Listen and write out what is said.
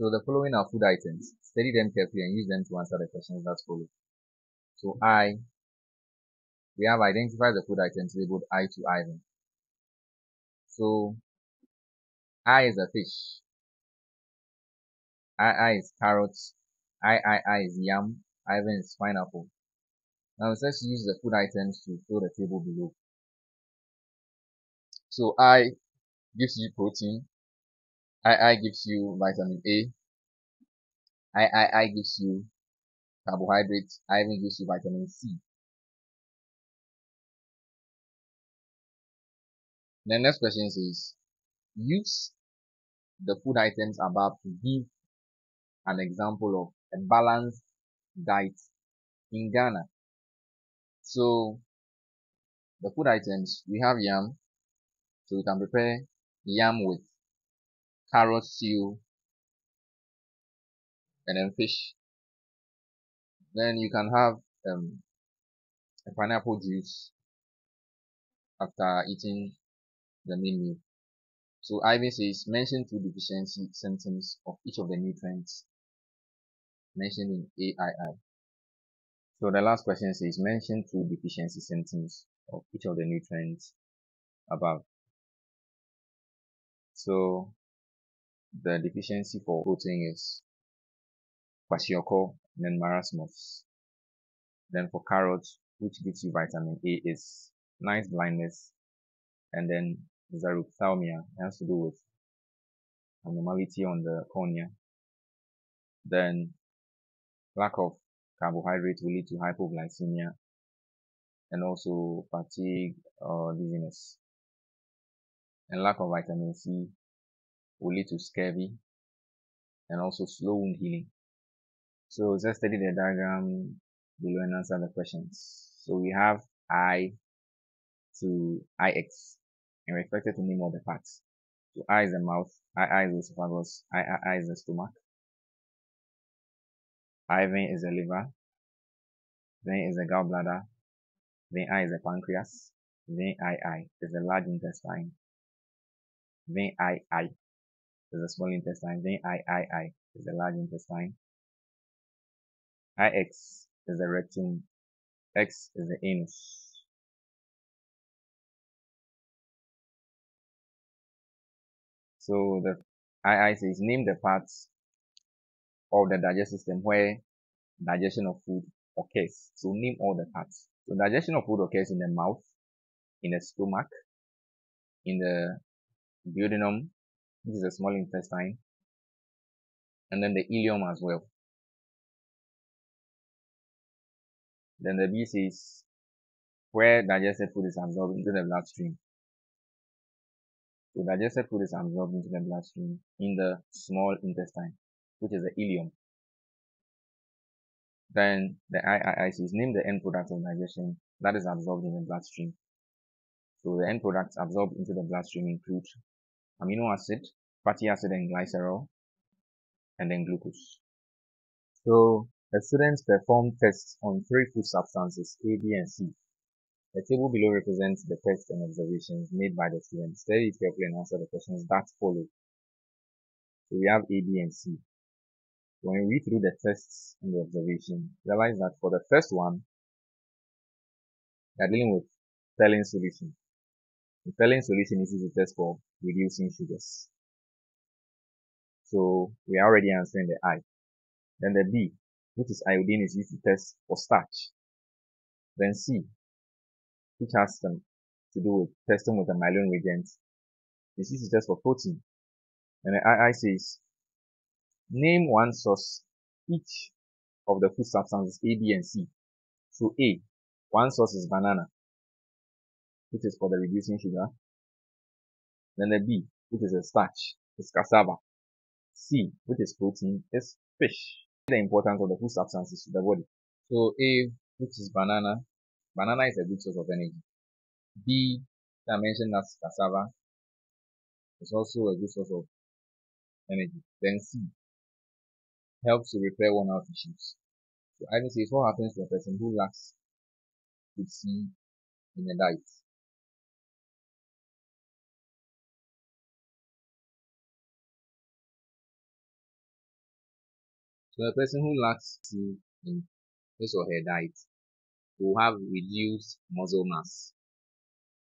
So the following are food items. Study them carefully and use them to answer the questions that follow. So I, we have identified the food items labeled I to Ivan. So I is a fish. I, I is carrots. I, I, I is yam. Ivan is pineapple. Now let's use the food items to fill the table below. So I gives you protein. I, I gives you vitamin A. I, I, I gives you carbohydrates. I even gives you vitamin C. The next question is use the food items above to give an example of a balanced diet in Ghana. So the food items we have yam, so we can prepare yam with carrot stew and then fish. Then you can have um, a pineapple juice after eating the main meal. So Ivan says mention two deficiency symptoms of each of the nutrients mentioned in AII. So the last question says mention two deficiency symptoms of each of the nutrients above. So the deficiency for protein is kwashiorkor and then marasmus. Then for carrots, which gives you vitamin A, is night blindness, and then xerophthalmia has to do with abnormality on the cornea. Then lack of carbohydrate will lead to hypoglycemia and also fatigue or dizziness. And lack of vitamin C will lead to scurvy and also slow wound healing. So let's study the diagram below and answer the questions. So we have I to IX and we're expected to name all the parts. So I is the mouth, I, is the esophagus, I, is the stomach, I vein is the liver, vein is the gallbladder, vein I is the pancreas, vein I, I is the large intestine, vein I, I is the small intestine, Then I, I, I is the large intestine, IX is the rectum, X is the anus. So the II says name the parts of the digestive system where digestion of food occurs. So name all the parts. So digestion of food occurs in the mouth, in the stomach, in the duodenum, which is the small intestine, and then the ileum as well. Then the B says where digested food is absorbed into the bloodstream. So digested food is absorbed into the bloodstream in the small intestine, which is the ileum. Then the III is named the end product of digestion that is absorbed in the bloodstream. So the end products absorbed into the bloodstream include amino acid, fatty acid and glycerol, and then glucose. So the students performed tests on three food substances A, B, and C. The table below represents the tests and observations made by the students. Study carefully and answer the questions that follow. So we have A, B, and C. When we read through the tests and the observation, realize that for the first one, we are dealing with Fehling solution. The Fehling solution is a test for reducing sugars. So we are already answering the I. Then the B, which is iodine, is used to test for starch. Then C, which has some to do with testing with a Millon reagent, is used to test for protein. And the II says, name one source each of the food substances A, B, and C. So A, one source is banana, which is for the reducing sugar. Then the B, which is a starch, is cassava. C, which is protein, is fish. The importance of the food substances to the body. So A, which is banana, banana is a good source of energy. B, I mentioned as cassava, is also a good source of energy. Then C, helps to repair worn out tissues. So I Ivan says, what happens to a person who lacks vitamin C in a diet? So a person who lacks in his or her diet will have reduced muscle mass.